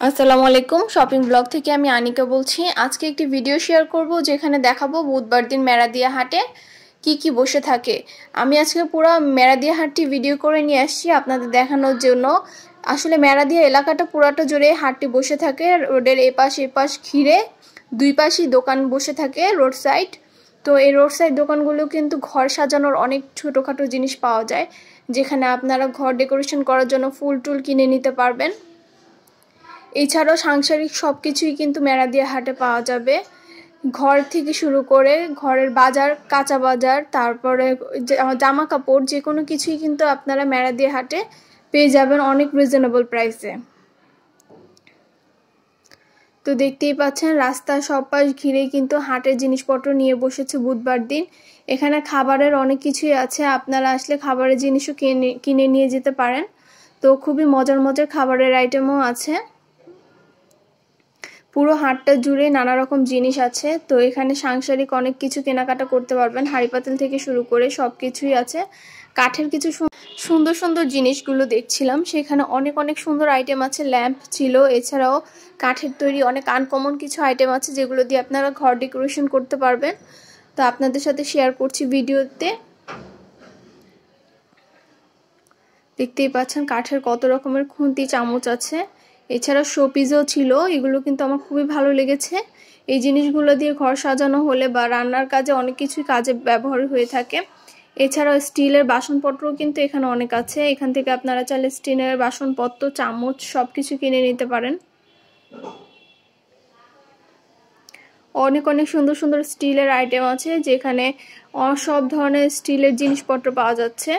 আসসালামু আলাইকুম। Shopping blog থেকে আমি আনিকা বলছি। আজকে একটি ভিডিও শেয়ার করব যেখানে দেখাবো বুধবার দিন মেরাদিয়া হাটে কি কি বসে থাকে। আমি আজকে পুরো মেরাদিয়া হাটটি ভিডিও করে নিয়ে আসছি আপনাদের দেখানোর জন্য। আসলে মেরাদিয়া এলাকাটা পুরাটা জুড়ে হাটটি বসে থাকে। রোডের এপাশ এপাশ ঘিরে দুই পাশেই দোকান বসে থাকে রোড সাইড। তো এই রোড সাইড দোকানগুলো কিন্তু ঘর সাজানোর অনেক ছোটোখাটো জিনিস পাওয়া যায়। যেখানে আপনারা ঘর ডেকোরেশন করার জন্য ফুল টুল কিনে নিতে পারবেন। এছাড়াও সাংসারিক সব কিছুই কিন্তু মেরাদিয়া হাটে পাওয়া যাবে। ঘর থেকে শুরু করে ঘরের বাজার, কাঁচা বাজার, তারপরে জামা কাপড় যে কোনো কিছুই কিন্তু আপনারা মেরাদিয়া হাটে পেয়ে যাবেন অনেক রিজনেবল প্রাইসে তো দেখতেই পাচ্ছেন রাস্তার সব পাশ ঘিরেই কিন্তু হাটের জিনিসপত্র নিয়ে বসেছে বুধবার দিন। এখানে খাবারের অনেক কিছুই আছে, আপনারা আসলে খাবারের জিনিসও কিনে কিনে নিয়ে যেতে পারেন। তো খুবই মজার মজার খাবারের আইটেমও আছে। পুরো হাটটা জুড়ে নানা রকম জিনিস আছে। তো এখানে সাংসারিক অনেক কিছু কেনাকাটা করতে পারবেন। হাড়ি পাতিল থেকে শুরু করে সব কিছুই আছে। কাঠের কিছু সুন্দর সুন্দর জিনিসগুলো দেখছিলাম। সেখানে অনেক অনেক সুন্দর আইটেম আছে। ল্যাম্প ছিল। এছাড়াও কাঠের তৈরি অনেক আনকমন কিছু আইটেম আছে যেগুলো দিয়ে আপনারা ঘর ডেকোরেশন করতে পারবেন। তো আপনাদের সাথে শেয়ার করছি ভিডিওতে। দেখতেই পাচ্ছেন কাঠের কত রকমের খুন্তি চামচ আছে। এছাড়া শোপিসও ছিল, এগুলো কিন্তু আমার খুবই ভালো লেগেছে। এই জিনিসগুলো দিয়ে ঘর সাজানো হলে বা রান্নার কাজে অনেক কিছুই কাজে ব্যবহার হয়ে থাকে। এছাড়াও স্টিলের বাসনপত্রও কিন্তু এখানে অনেক আছে। এখান থেকে আপনারা চাইলে স্টিলের বাসনপত্র, চামচ সব কিছু কিনে নিতে পারেন। অনেক অনেক সুন্দর সুন্দর স্টিলের আইটেম আছে যেখানে সব ধরনের স্টিলের জিনিসপত্র পাওয়া যাচ্ছে।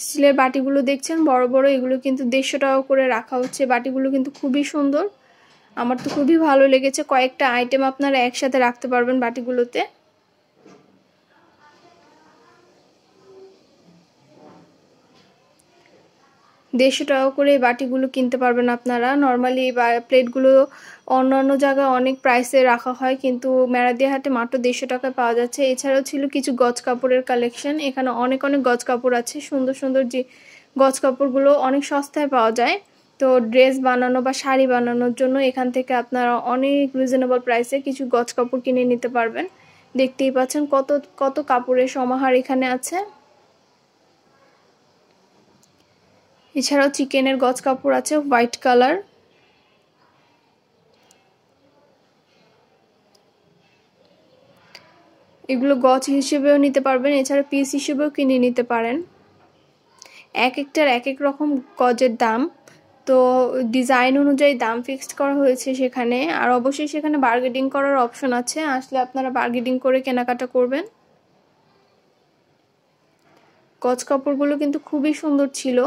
স্টিলের বাটিগুলো দেখছেন? বড় বড়, এগুলো কিন্তু দেড়শো টাকা করে রাখা হচ্ছে। বাটিগুলো কিন্তু খুবই সুন্দর। আমার তো খুবই ভালো লেগেছে। কয়েকটা আইটেম আপনারা একসাথে রাখতে পারবেন বাটিগুলোতে। দেড়শো টাকা করে এই বাটিগুলো কিনতে পারবেন আপনারা। নর্মালি এই প্লেটগুলো অন্য অন্য জায়গায় অনেক প্রাইসে রাখা হয়, কিন্তু মেরাদিয়া হাটে মাত্র দেড়শো টাকায় পাওয়া যাচ্ছে। এছাড়াও ছিল কিছু গজ কাপড়ের কালেকশন এখানে অনেক অনেক গজ কাপড় আছে। সুন্দর সুন্দর যে গজ কাপড়গুলো অনেক সস্তায় পাওয়া যায়। তো ড্রেস বানানো বা শাড়ি বানানোর জন্য এখান থেকে আপনারা অনেক রিজনেবল প্রাইসে কিছু গজ কাপড় কিনে নিতে পারবেন। দেখতেই পাচ্ছেন কত কত কাপড়ের সমাহার এখানে আছে। এছাড়াও চিকেনের গজ কাপড় আছে, হোয়াইট কালার। এগুলো গজ হিসেবেও নিতে পারবেন, এছাড়া পিস হিসেবেও কিনে নিতে পারেন। এক একটার এক এক রকম গজের দাম। তো ডিজাইন অনুযায়ী দাম ফিক্সড করা হয়েছে সেখানে। আর অবশ্যই সেখানে বার্গেটিং করার অপশন আছে, আসলে আপনারা বার্গেটিং করে কেনাকাটা করবেন। গজ কাপড়গুলো কিন্তু খুবই সুন্দর ছিল।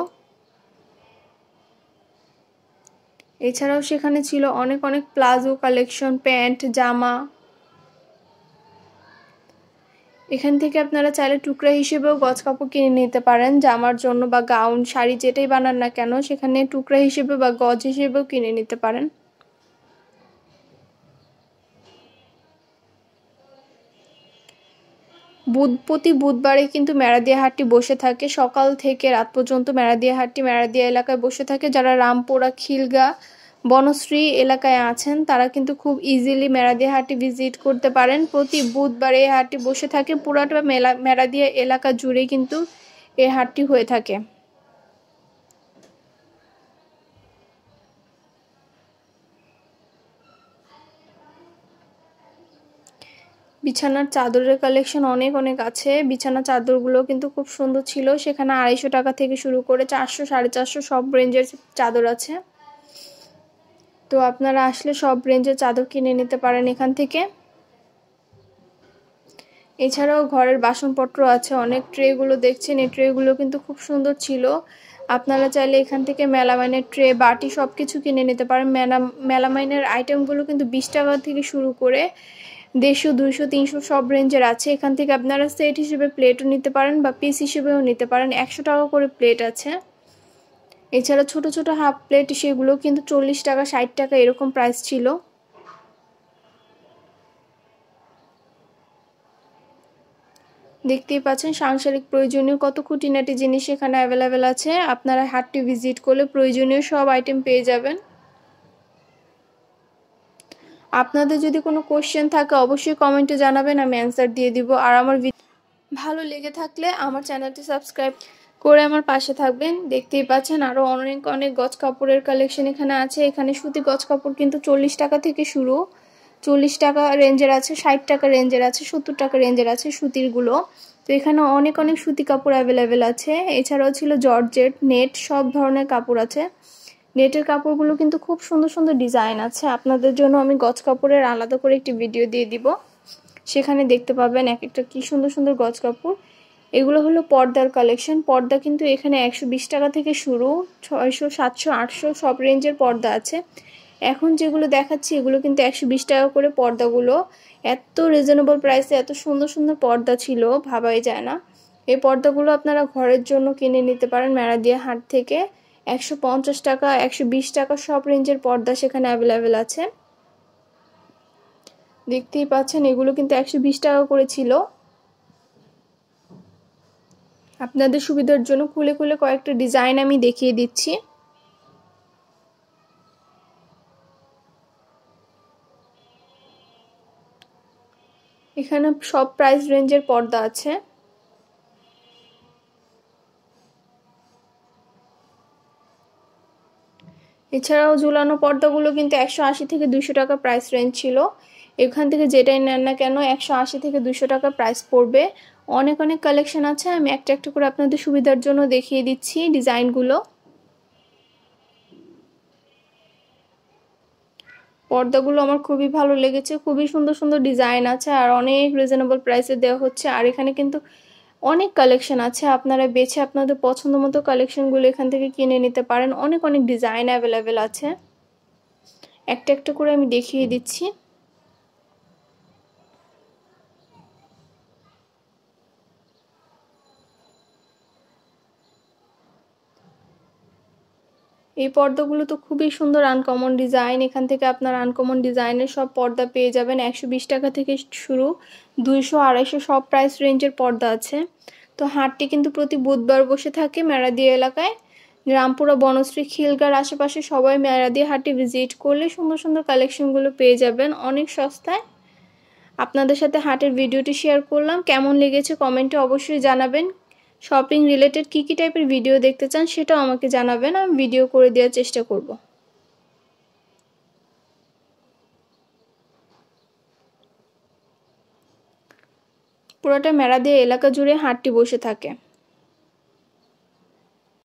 এছাড়াও সেখানে ছিল অনেক অনেক প্লাজো কালেকশন, প্যান্ট, জামা। এখান থেকে আপনারা চাইলে টুকরা হিসেবেও গজ কাপড় কিনে নিতে পারেন। জামার জন্য বা গাউন, শাড়ি যেটাই বানান না কেন, সেখানে টুকরা হিসেবে বা গজ হিসেবেও কিনে নিতে পারেন। বুধ, প্রতি বুধবারে কিন্তু মেরাদিয়া হাটটি বসে থাকে। সকাল থেকে রাত পর্যন্ত মেরাদিয়া হাটটি মেরাদিয়া এলাকায় বসে থাকে। যারা রামপুরা, খিলগা, বনশ্রী এলাকায় আছেন, তারা কিন্তু খুব ইজিলি মেরাদিয়া হাটটি ভিজিট করতে পারেন। প্রতি বুধবার এই হাটটি বসে থাকে। পুরাটা মেলা, মেরাদিয়া এলাকা জুড়ে কিন্তু এই হাটটি হয়ে থাকে। বিছানার চাদরের কালেকশন অনেক অনেক আছে। বিছানার চাদরগুলো কিন্তু খুব সুন্দর ছিল। সেখানে আড়াইশো টাকা থেকে শুরু করে চারশো, সাড়ে চারশো সব রেঞ্জের চাদর আছে। তো আপনারা আসলে সব রেঞ্জের চাদর কিনে নিতে পারেন এখান থেকে। এছাড়াও ঘরের বাসনপত্র আছে। অনেক ট্রেগুলো দেখছেন। এই ট্রেগুলো কিন্তু খুব সুন্দর ছিল। আপনারা চাইলে এখান থেকে মেলামাইনের ট্রে বাটি সব কিছু কিনে নিতে পারেন। মেলা, মেলামাইনের আইটেমগুলো কিন্তু বিশ টাকা থেকে শুরু করে দেড়শো, দুইশো, তিনশো সব রেঞ্জের আছে। এখান থেকে আপনারা সেট হিসেবে প্লেটও নিতে পারেন বা পিস হিসেবেও নিতে পারেন। একশো টাকা করে প্লেট আছে। এছাড়া ছোট ছোট হাফ প্লেট সেগুলো কিন্তু চল্লিশ টাকা, ষাট টাকা এরকম প্রাইস ছিল। দেখতেই পাচ্ছেন সাংসারিক প্রয়োজনীয় কত খুঁটিনাটি জিনিস এখানে অ্যাভেলেবেল আছে। আপনারা হাটটি ভিজিট করলে প্রয়োজনীয় সব আইটেম পেয়ে যাবেন। আপনাদের যদি কোনো কোশ্চেন থাকে, অবশ্যই কমেন্টে জানাবেন, আমি অ্যান্সার দিয়ে দিব। আর আমার ভালো লেগে থাকলে আমার চ্যানেলটি সাবস্ক্রাইব করে আমার পাশে থাকবেন। দেখতেই পাচ্ছেন আরও অনেক অনেক গজ কাপড়ের কালেকশন এখানে আছে। এখানে সুতি গজ কাপড় কিন্তু চল্লিশ টাকা থেকে শুরু। চল্লিশ টাকা রেঞ্জের আছে, ষাট টাকা রেঞ্জের আছে, সত্তর টাকা রেঞ্জের আছে সুতিরগুলো তো এখানে অনেক অনেক সুতি কাপড় অ্যাভেলেবেল আছে। এছাড়াও ছিল জর্জেট, নেট, সব ধরনের কাপড় আছে। নেটের কাপড়গুলো কিন্তু খুব সুন্দর সুন্দর ডিজাইন আছে। আপনাদের জন্য আমি গজ কাপড়ের আলাদা করে একটি ভিডিও দিয়ে দিব। সেখানে দেখতে পাবেন এক একটা কি সুন্দর সুন্দর গজ কাপড়। এগুলো হলো পর্দার কালেকশন পর্দা কিন্তু এখানে একশো বিশ টাকা থেকে শুরু, ছয়শো, সাতশো, আটশো সব রেঞ্জের পর্দা আছে। এখন যেগুলো দেখাচ্ছি, এগুলো কিন্তু একশো বিশ টাকা করে পর্দাগুলো। এত রিজনেবল প্রাইসে এত সুন্দর সুন্দর পর্দা ছিল, ভাবাই যায় না। এই পর্দাগুলো আপনারা ঘরের জন্য কিনে নিতে পারেন মেড়াদিয়া হাট থেকে। একশো পঞ্চাশ টাকা, একশো বিশ টাকা সব রেঞ্জের পর্দা সেখানে অ্যাভেলেবেল আছে। দেখতেই পাচ্ছেন, এগুলো কিন্তু একশো বিশ টাকা করে ছিল। আপনাদের সুবিধার জন্য খুলে খুলে কয়েকটা ডিজাইন আমি দেখিয়ে দিচ্ছি। এখানে সব প্রাইস রেঞ্জের পর্দা আছে। এছাড়াও ঝুলানো পর্দাগুলো কিন্তু একশো আশি থেকে দুশো টাকা প্রাইস রেঞ্জ ছিল। এখান থেকে যেটাই নেন না কেন একশো আশি থেকে দুশো টাকা প্রাইস পড়বে। অনেক অনেক কালেকশন আছে, আমি একটা একটা করে আপনাদের সুবিধার জন্য দেখিয়ে দিচ্ছি ডিজাইনগুলো। পর্দাগুলো আমার খুবই ভালো লেগেছে, খুবই সুন্দর সুন্দর ডিজাইন আছে, আর অনেক রিজনেবল প্রাইসে দেওয়া হচ্ছে। আর এখানে কিন্তু অনেক কালেকশন আছে। আপনারা বেছে আপনাদের পছন্দ মতো কালেকশনগুলো এখান থেকে কিনে নিতে পারেন। অনেক অনেক ডিজাইন অ্যাভেলেবেল আছে। একটা একটা করে আমি দেখিয়ে দিচ্ছি। এই পর্দাগুলো তো খুবই সুন্দর আনকমন ডিজাইন এখান থেকে আপনার আনকমন ডিজাইনের সব পর্দা পেয়ে যাবেন। একশো বিশ টাকা থেকে শুরু। দুইশো, আড়াইশো সব প্রাইস রেঞ্জের পর্দা আছে। তো হাটটি কিন্তু প্রতি বুধবার বসে থাকে মেরাদিয়া এলাকায়। রামপুরা, বনশ্রী খিলগার আশেপাশে সবাই মেরাদিয়া হাটটি ভিজিট করলে সুন্দর সুন্দর কালেকশনগুলো পেয়ে যাবেন অনেক সস্তায়। আপনাদের সাথে হাটের ভিডিওটি শেয়ার করলাম। কেমন লেগেছে কমেন্টে অবশ্যই জানাবেন। শপিং রিলেটেড কী কী টাইপের ভিডিও দেখতে চান সেটাও আমাকে জানাবেন, আমি ভিডিও করে দেওয়ার চেষ্টা করব। পুরোটা মেলা দিয়ে এলাকা জুড়ে হাটটি বসে থাকে।